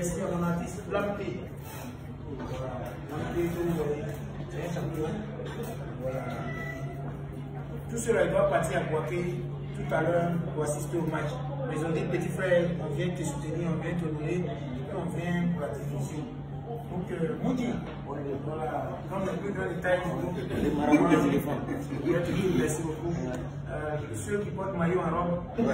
Merci à mon artiste voyez, c'est un champion. Voilà. Tout cela doit partir à Boaké tout à l'heure pour assister au match. Mais ont dit, petit frère, on vient te soutenir, on vient te donner, et on vient pour la télévision. Donc, euh, Moudi, voilà, dans le plus grand détail, donc, les marabouts de téléphone. Je vais te merci beaucoup. Euh, ceux qui portent maillot en robe.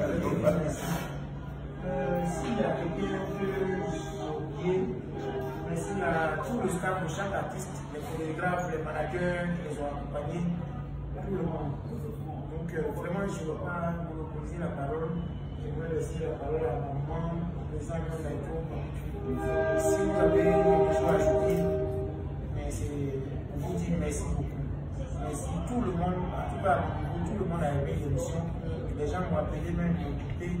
Euh, Merci à tout le staff de chaque artiste, les photographes, les managers qui les ont accompagnés, tout le monde. Donc euh, vraiment, je ne veux pas monopoliser la parole. J'aimerais laisser la parole à maman, au président Naito. Si vous avez quelque chose à ajouter, mais c'est vous dire merci beaucoup. Merci tout le monde, en tout cas tout le monde a aimé l'émission. Les gens m'ont appelé même pour occuper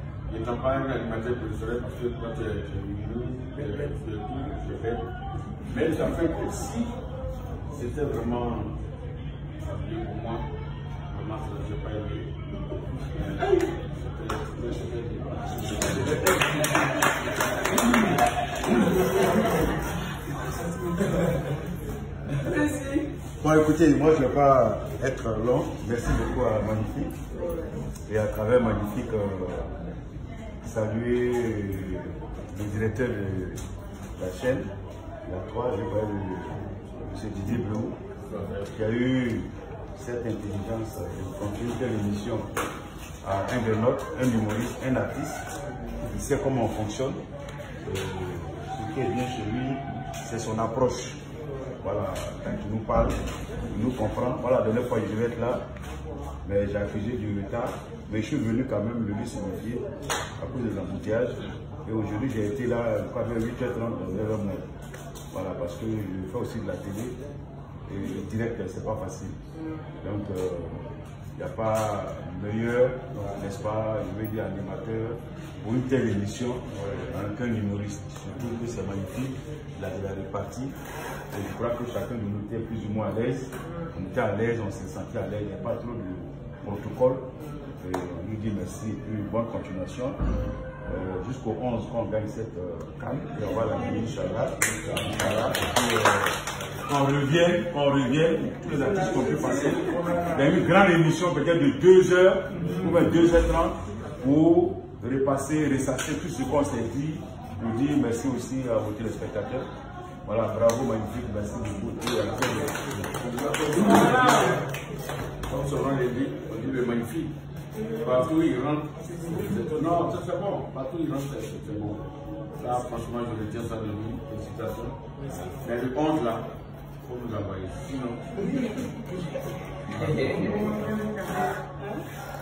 n'étant pas un animateur professionnel parce que toi, tu es es tout, tu fais. Mais ça fait que si c'était vraiment pour moi, vraiment, je n'ai pas aimé. Bon, écoutez, moi je ne vais pas être long. Merci beaucoup à Magnifique. Et à travers Magnifique, euh, saluer le directeur de la chaîne, la 3, je vois M. Didier Blou, qui a eu cette intelligence de confier telle émission à un de nôtres, un humoriste, un artiste, qui sait comment on fonctionne. Euh, ce qui est bien chez lui, c'est son approche. Voilà, quand il nous parle, il nous comprend. Voilà, la dernière fois, je devais être là, mais j'ai accusé du retard. Mais je suis venu quand même le mes pieds à cause des embouteillages. Et aujourd'hui, j'ai été là, vers 8h30, 9h Voilà, parce que je fais aussi de la télé. Et direct, c'est pas facile. Donc, euh, n'y a pas meilleur, n'est-ce pas, je vais dire animateur, pour une telle émission, euh, qu'un humoriste. Surtout que c'est magnifique, il a de la répartie. Et je crois que chacun de nous était plus ou moins à l'aise. On était à l'aise, on s'est senti à l'aise, il n'y a pas trop de protocole. On lui dit merci et bonne continuation. Euh, Jusqu'au 11, quand on gagne cette euh, et on va la gagner, Inch'Allah. On revient, on revient, tous les artistes ont pu passer. Il y a une grande émission, peut-être de 2 heures, ou même 2h30, pour repasser, ressasser tout ce qu'on s'est dit, pour dire merci aussi à vos téléspectateurs. Voilà, bravo, magnifique, merci beaucoup. Comme son nom l'indique, on dit le magnifique. Partout il rentre, c'est non, c'est bon. Partout il rentre, c'est bon. Là, franchement, je retiens ça de lui. Félicitations. Mais le compte là, faut nous envoyer. Sinon.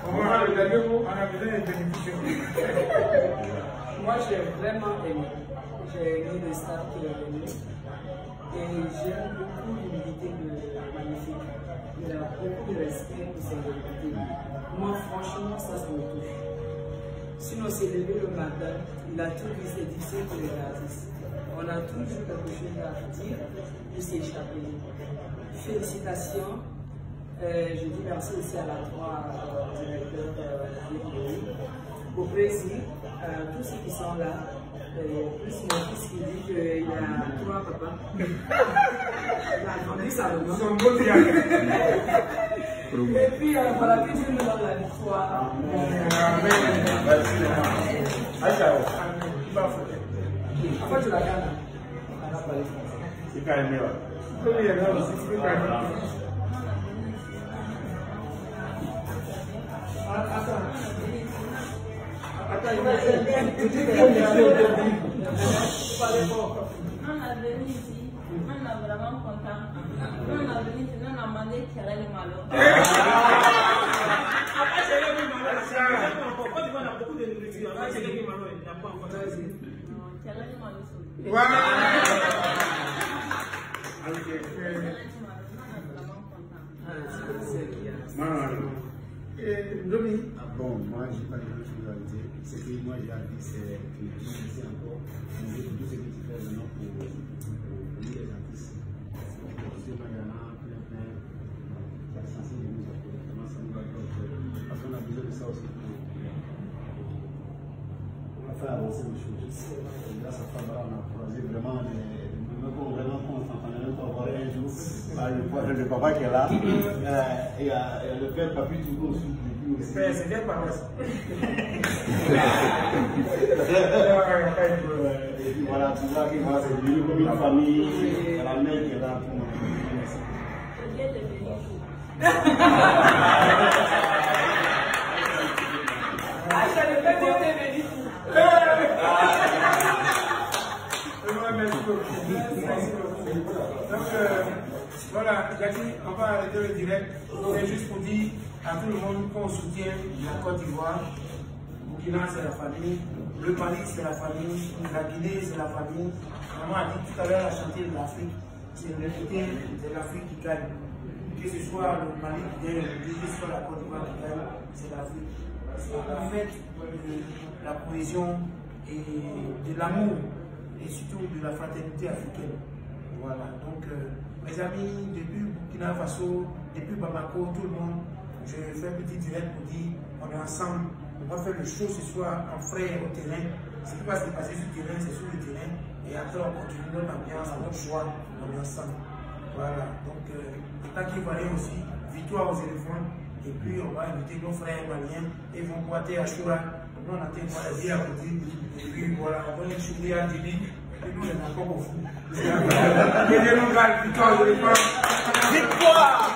On va regarder vous, on a besoin de bénéficier. Moi, j'ai vraiment aimé. J'ai aimé le staff qui est venu. Et j'aime beaucoup l'humilité de Magnifique. Il a beaucoup de respect pour ses invités. Moi, franchement, ça, ça me touche. Sinon, c'est levé le matin, il a tout vu, c'est difficile pour les artistes. On a toujours quelque chose à dire pour s'échapper. Félicitations. Euh, je dis merci aussi à la trois euh, euh, au plaisir, euh, tous ceux qui sont là. Euh, plus mon fils qui dit qu'il a trois papas. Il a grandi ça le Son beau diable. Et puis euh, voilà, que Dieu nous donne la victoire. Aïcha, il va foutre. Après tu la gagnes. On a parlé français. C'est quand même meilleur. Comme il y a là aussi, c'est Ah bon, moi, je n'ai pas de nationalité. Ce que moi, j'ai appris, c'est que je suis encore. Je tout ce que tu fais pour, les artistes. Je sais plein, plein. La de ça nous va Parce qu'on a besoin de vraiment vraiment qu'on s'entendait même pas voir un jour. Le, le papa qui est là, et, et, et le père Papi toujours aussi. C'est bien par là. Et puis voilà, tu vois qu'il va se vivre comme une famille, la mère qui est là pour moi. Dieu te bénisse. Ah, je ne peux pas te bénir. Merci beaucoup. Merci beaucoup. Donc, euh, voilà, on va arrêter le direct. C'est juste pour dire à tout le monde qu'on soutient la Côte d'Ivoire. Burkina, c'est la famille. Le Mali, c'est la famille. La Guinée, c'est la famille. Maman a dit tout à l'heure, elle a chanté de l'Afrique. C'est l'unité de l'Afrique qui gagne. Que ce soit le Mali qui gagne, que ce soit la Côte d'Ivoire qui gagne, c'est l'Afrique. C'est la fête de la cohésion et de l'amour et surtout de la fraternité africaine. Voilà, donc euh, mes amis, depuis Burkina Faso, depuis Bamako, tout le monde, je fais un petit direct pour dire on est ensemble, on va faire le show ce soir en frère au terrain. Ce qui va se passer sur le terrain, c'est sur le terrain. Et après, on continue notre ambiance, notre choix, on est ensemble. Voilà, donc euh, tant qu'il aussi, victoire aux éléphants. Et puis, on va inviter nos frères maliens et vont boiter à Choura. Nous, on a été voir la vie à côté. Et puis, voilà, on va les chouiller à Dili. Et nous, on est encore au fou. Et nous, victoire aux éléphants. Victoire